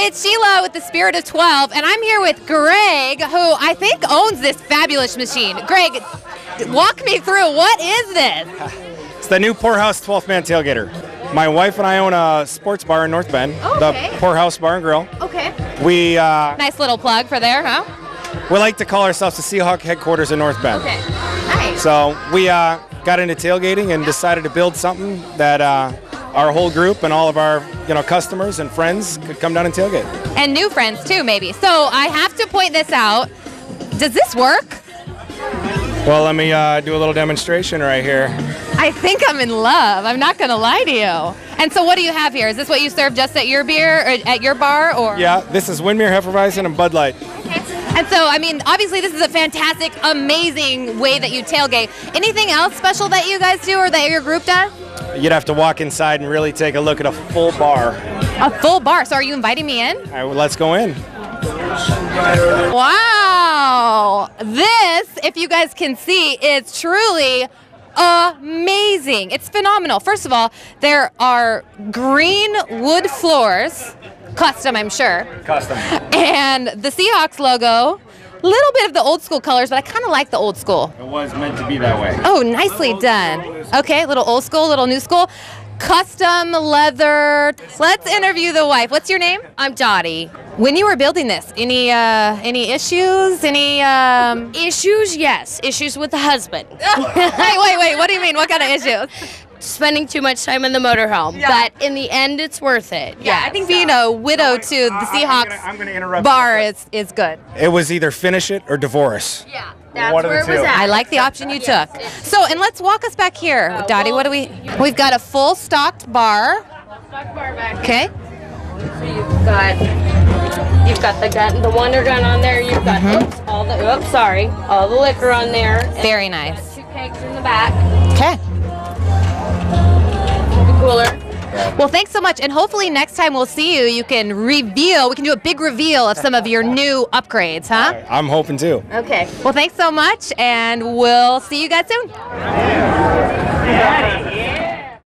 it's Sheila with the Spirit of 12, and I'm here with Greg, who I think owns this fabulous machine. Greg, walk me through. What is this? It's the new Poorhouse 12th Man Tailgater. My wife and I own a sports bar in North Bend, Okay. the Poorhouse Bar and Grill. Okay. We uh, Nice little plug for there, huh? we like to call ourselves the Seahawk headquarters in North Bend. Okay. Nice. So we uh, got into tailgating and decided to build something that uh, our whole group and all of our you know customers and friends could come down and tailgate. And new friends too, maybe. So I have to point this out. Does this work? Well, let me uh, do a little demonstration right here. I think I'm in love. I'm not going to lie to you. And so, what do you have here? Is this what you serve just at your beer or at your bar, or? Yeah, this is Widmer Hefeweizen and Bud Light. And so, I mean, obviously, this is a fantastic, amazing way that you tailgate. Anything else special that you guys do or that your group does? You'd have to walk inside and really take a look at a full bar. A full bar. So, are you inviting me in? All right, well, let's go in. Wow! This, if you guys can see, is truly amazing. It's phenomenal. First of all, there are green wood floors, custom, I'm sure, Custom. and the Seahawks logo. Little bit of the old school colors, but I kind of like the old school. It was meant to be that way. Oh, nicely done. Okay, little old school, little new school. Custom leather. Let's interview the wife. What's your name? I'm Dottie. When you were building this, any uh, any issues? Any um? Issues, yes. Issues with the husband. wait, wait, wait. What do you mean? What kind of issues? Spending too much time in the motorhome. Yeah. But in the end, it's worth it. Yeah, I think being a widow to the I'm Seahawks gonna- I'm gonna interrupt bar you. is is good. It was either finish it or divorce. Yeah. That's One of the where it was two. at. I like the option you Yes, took. So, and let's walk us back here, Uh, Dottie. well, What do we? We've got a full stocked bar. Stock bar back Okay. So you've got you've got the gun, the Wonder Gun on there. You've got Mm-hmm. oops, all the oops, sorry, all the liquor on there. Very nice. Two kegs in the back. Okay. The cooler. Well, thanks so much, and hopefully next time we'll see you, you can reveal. We can do a big reveal of some of your new upgrades, huh? I'm hoping to. Okay. Well, thanks so much, and we'll see you guys soon.